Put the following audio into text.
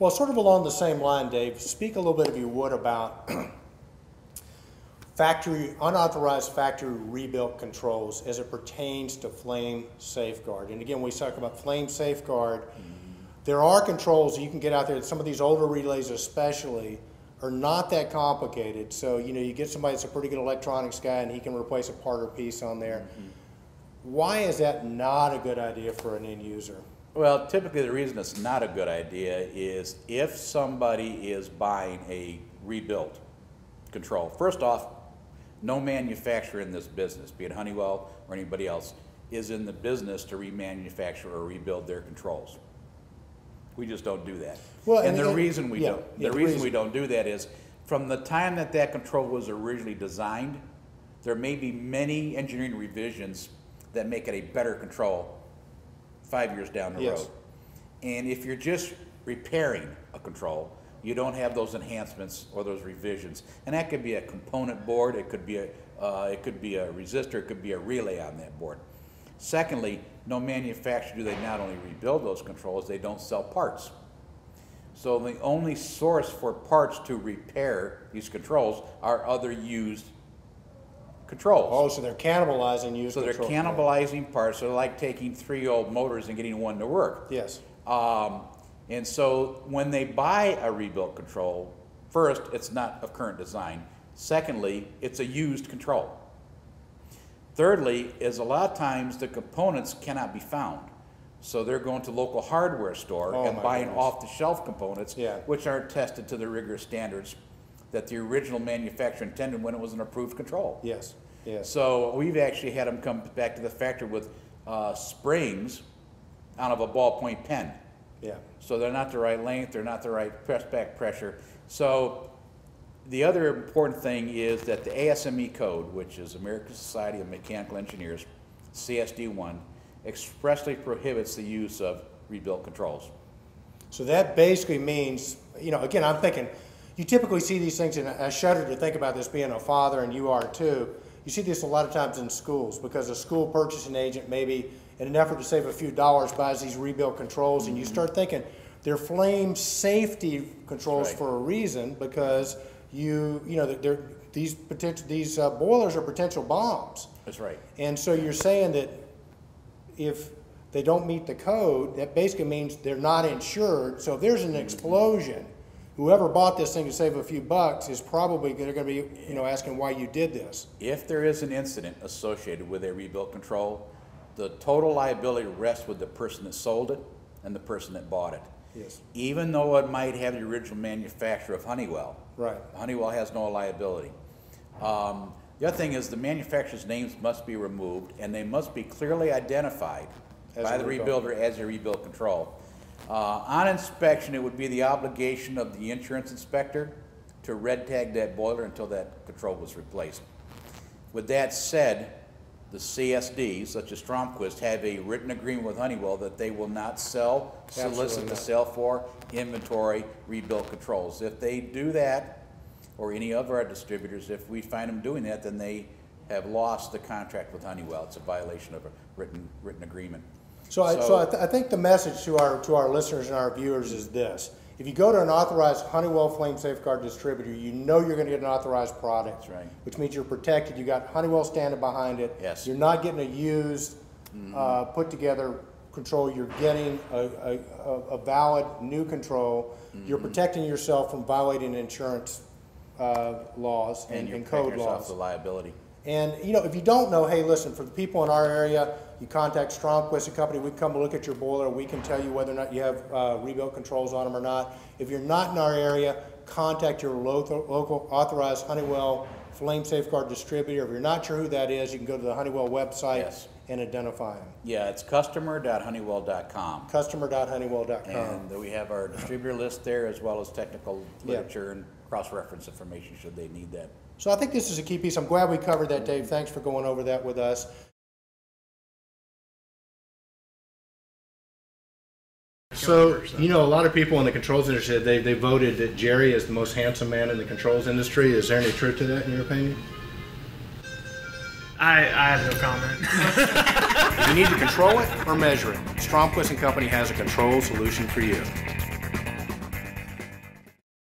Well, sort of along the same line, Dave, speak a little bit, if you would, about factory, unauthorized factory rebuilt controls as it pertains to flame safeguard. And again, we talk about flame safeguard. Mm-hmm. There are controls you can get out there. Some of these older relays, especially, are not that complicated. So you know, you get somebody that's a pretty good electronics guy, and he can replace a part or piece on there. Mm-hmm. Why is that not a good idea for an end user? Well, typically the reason it's not a good idea is if somebody is buying a rebuilt control. First off, no manufacturer in this business, be it Honeywell or anybody else, is in the business to remanufacture or rebuild their controls. We just don't do that. Well, and, and- the and- reason we yeah, don't, yeah, the the reason reason. we don't do that is from the time that that control was originally designed, there may be many engineering revisions that make it a better control five years down the Yes. road. And if you're just repairing a control, you don't have those enhancements or those revisions. And that could be a component board, it could be a, uh, it could be a resistor, it could be a relay on that board. Secondly, no manufacturer do they not only rebuild those controls, they don't sell parts. So the only source for parts to repair these controls are other used controls. Oh, so they're cannibalizing used So they're cannibalizing parts. They're like taking three old motors and getting one to work. Yes. Um, and so when they buy a rebuilt control, first, it's not of current design. Secondly, it's a used control. Thirdly, is a lot of times the components cannot be found. So they're going to local hardware store Oh, and buying off-the-shelf components, Yeah. which aren't tested to the rigorous standards that the original manufacturer intended when it was an approved control. Yes. Yes. So we've actually had them come back to the factory with uh, springs out of a ballpoint pen. Yeah. So they're not the right length, they're not the right press back pressure. So the other important thing is that the ASME code, which is American Society of Mechanical Engineers, CSD1, expressly prohibits the use of rebuilt controls. So that basically means, you know, again, I'm thinking, you typically see these things, and I shudder to think about this being a father, and you are too. You see this a lot of times in schools because a school purchasing agent maybe, in an effort to save a few dollars, buys these rebuilt controls, and you start thinking they're flame safety controls Right. for a reason because you, you know, they're, these potential these uh, boilers are potential bombs. That's right. And so you're saying that if they don't meet the code, that basically means they're not insured. So if there's an explosion, whoever bought this thing to save a few bucks is probably going to be, you know, asking why you did this. If there is an incident associated with a rebuilt control, the total liability rests with the person that sold it and the person that bought it. Yes. Even though it might have the original manufacturer of Honeywell. Right. Honeywell has no liability. Um, the other thing is the manufacturer's names must be removed and they must be clearly identified As by the rebuilder as a rebuilt control. Uh, on inspection, it would be the obligation of the insurance inspector to red tag that boiler until that control was replaced. With that said, the CSDs, such as Stromquist, have a written agreement with Honeywell that they will not sell, Absolutely solicit to not. sell for, inventory, rebuilt controls. If they do that, or any of our distributors, if we find them doing that, then they have lost the contract with Honeywell. It's a violation of a written, written agreement. So, I, so I, th- I think the message to our to our listeners and our viewers is this: if you go to an authorized Honeywell Flame Safeguard distributor, you know you're going to get an authorized product. Right. Which means you're protected. You got Honeywell standing behind it. Yes. You're not getting a used, uh, put together control. You're getting a, a, a, valid new control. You're protecting yourself from violating insurance uh, laws and, And you're and code laws. the liability. And, you know, if you don't know, hey, listen, for the people in our area, you contact Stromquist and Company, we come look at your boiler, we can tell you whether or not you have uh, rebuilt controls on them or not. If you're not in our area, contact your local, local authorized Honeywell Flame Safeguard distributor. If you're not sure who that is, you can go to the Honeywell website Yes. and identify them. Yeah, it's customer.honeywell.com. Customer.honeywell.com. And we have our distributor list there as well as technical Yeah. literature and cross-reference information should they need that. So I think this is a key piece. I'm glad we covered that, Dave. Thanks for going over that with us. So, you know, a lot of people in the controls industry, they, they voted that Jerry is the most handsome man in the controls industry. Is there any truth to that, in your opinion? I, I have no comment. You need to control it or measure it, Stromquist and Company has a control solution for you.